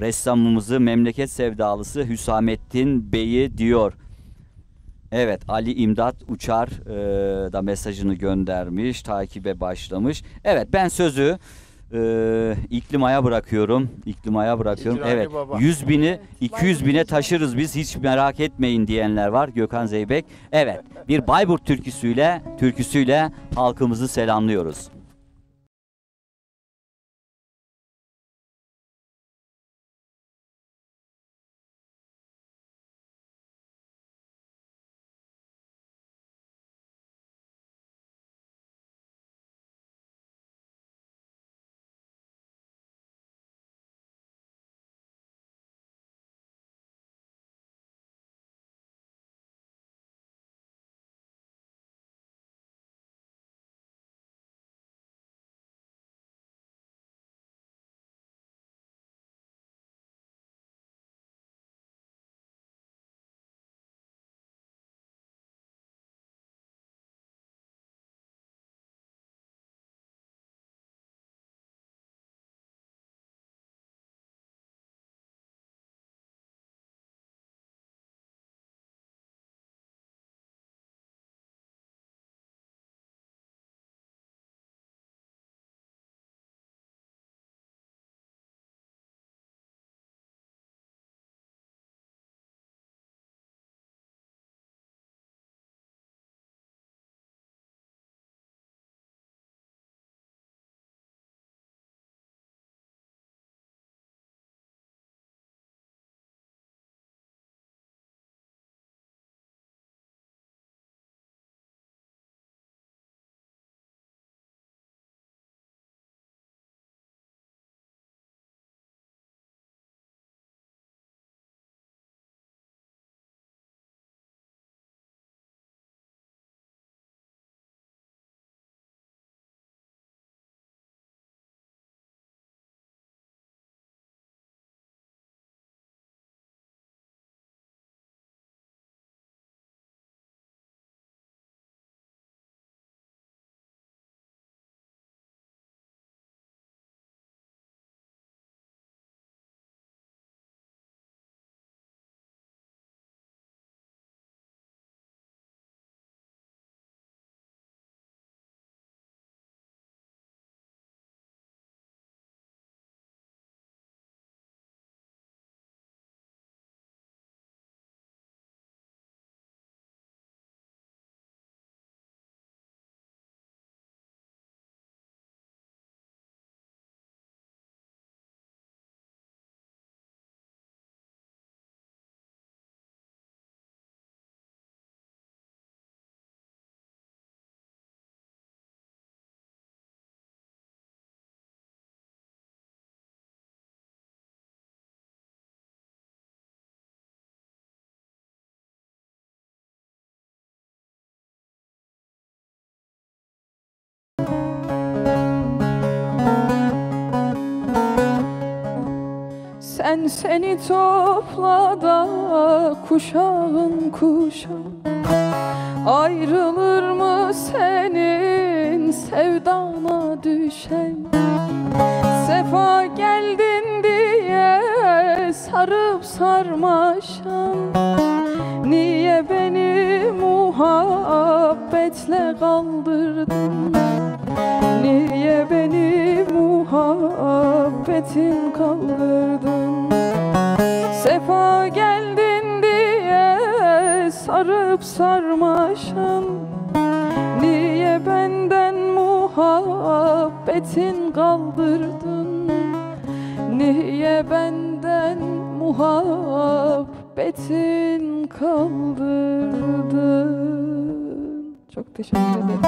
ressamımızı memleket sevdalısı Hüsamettin Bey'i diyor. Evet Ali İmdat Uçar e, da mesajını göndermiş, takibe başlamış. Evet ben sözü e, İklimaya bırakıyorum. İklimaya bırakıyorum. İkrami evet Baba. 100 bini 200 bine taşırız biz hiç merak etmeyin diyenler var Gökhan Zeybek. Evet bir Bayburt türküsüyle türküsüyle halkımızı selamlıyoruz. Sen seni topla da kuşağın kuşağı. Ayrılır mı senin sevdana düşen? Sefa geldin diye sarıp sarmaşan Niye beni muhabbetle kaldırdın? Niye beni muhabbetin kaldırdın sarıp sarmaşan Niye benden muhabbetin kaldırdın Niye benden muhabbetin kaldırdın Çok teşekkür ederim.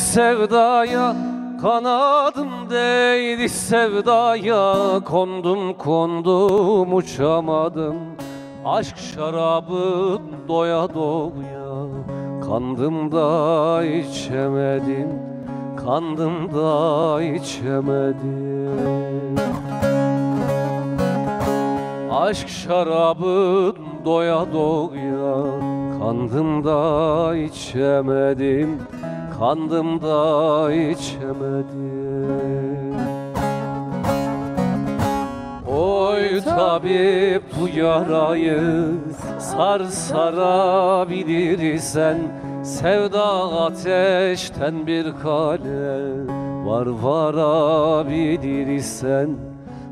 Sevdaya Kanadım değdi sevdaya. Kondum kondum uçamadım. Aşk şarabı doya doya. Kandım da içemedim Kandım da içemedim. Aşk şarabı doya doya. Kandım da içemedim Kandım da içemedim. Oy tabip bu yarayı Sar sarabilirsen Sevda ateşten bir kale Var varabilirsen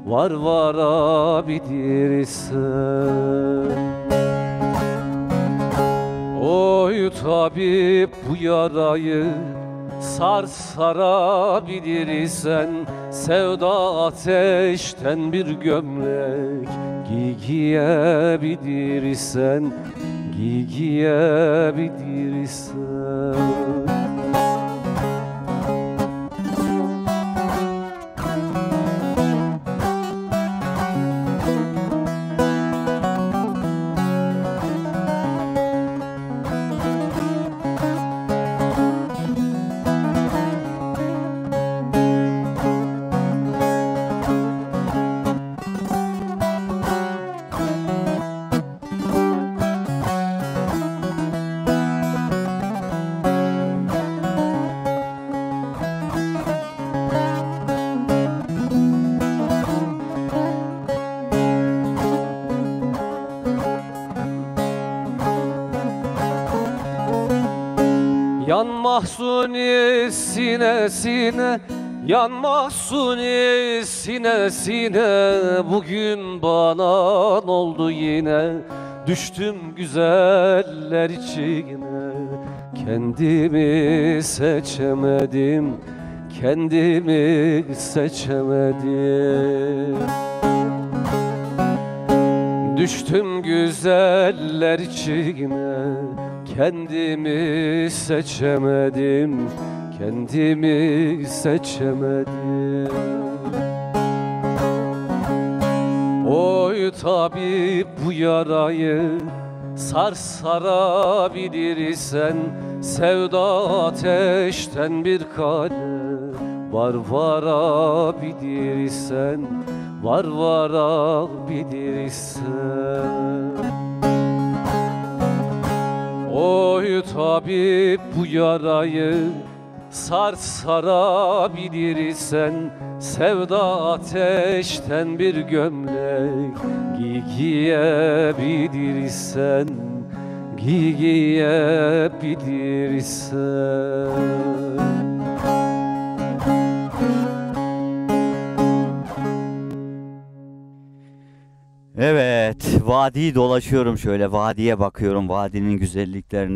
Var varabilirsen. Oy tabip bu yarayı Sar sarabilirsen Sevda ateşten bir gömlek Giy giyebilirsen Giy giyebilirsen Yan mahsuni sinesine Yan mahsuni sinesine Bugün bana oldu yine? Düştüm güzeller içine. Kendimi seçemedim Kendimi seçemedim Düştüm güzeller içine Kendimi seçemedim Kendimi seçemedim. Oy tabip bu yarayı Sar sarabilirsen Sevda ateşten bir kale Var varabilirsen Var varabilirsen Oy tabip bu yarayı Sar sarabilirsen Sevda ateşten bir gömlek Giy giyebilirsen Giy giyebilirsen Evet, vadiyi dolaşıyorum şöyle, vadiye bakıyorum, vadinin güzelliklerini,